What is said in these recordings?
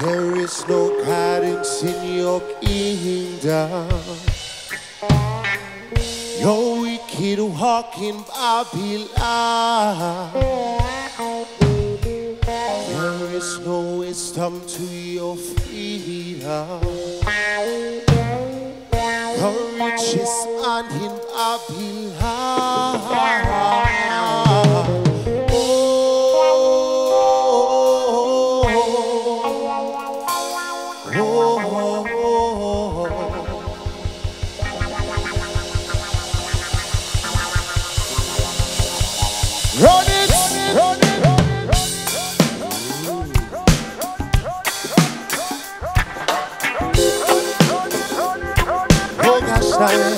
There is no guidance in your kingdom. You're wicked walking Babylon. There is no wisdom to your freedom. The richest man in Babylon. Run it! Run it! Nice.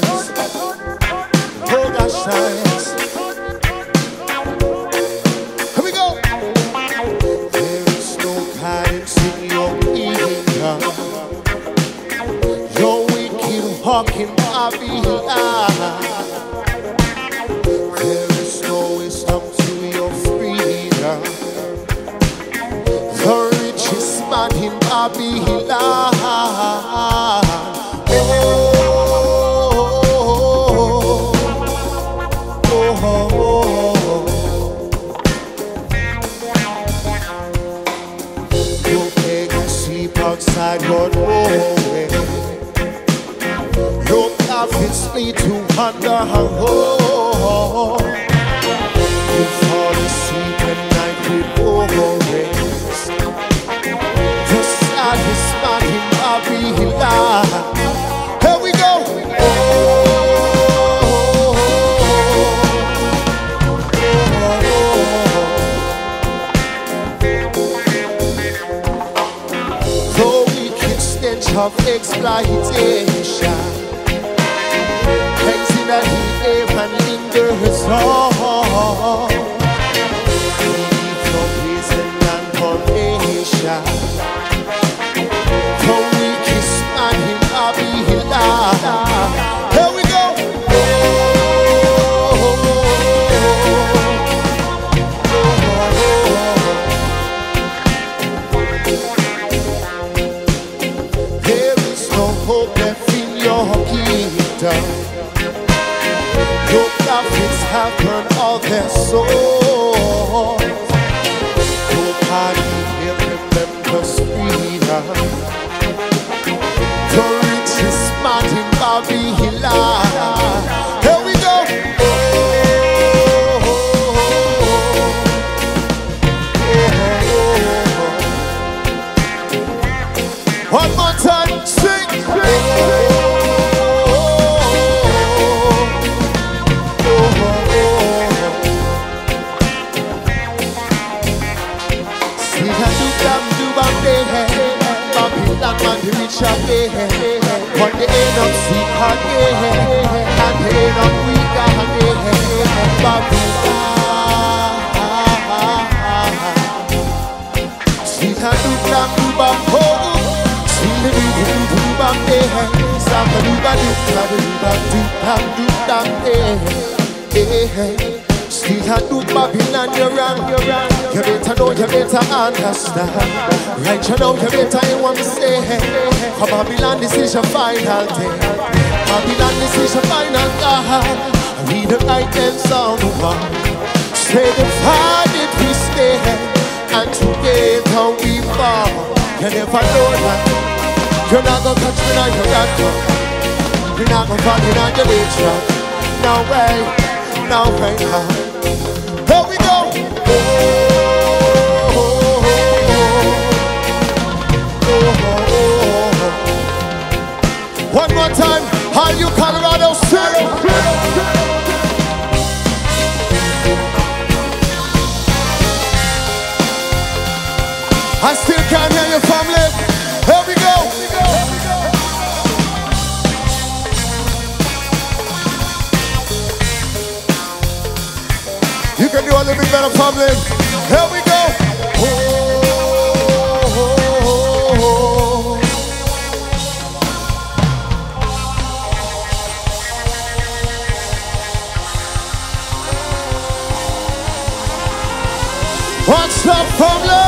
Oh gosh, nice. Here we go. There is no guidance in your kingdom. You're wicked, walking Babylon. There outside your doorway. Your prophets need to wonder how oh, of exploitation hangs in the air and lingers on. Kingdom. Your prophets have burned all their souls. Nobody here remembers freedom. The richest man in Babylon. One more time. Babylon man the rich are day. One end up sick and and they end up weak and day. Babylon. See how do bam do the do do bam. See how do Babylon you're wrong, you're wrong. You better know, you better understand. Right you know, you better hear what me say. For Babylon, this is your final day. Babylon, this is your final God. We the right hands on the wall. Say the did we stay, and together we fall. You never know that. You're not gonna touch me now, you're not gonna. You're not gonna fall in on your nature. No way, no way, no. Here we go. One more time. Are you Colorado City? I still can't hear your family. Here we go. You can do Living Better Public. Here we go. Oh, oh, oh, What's the problem?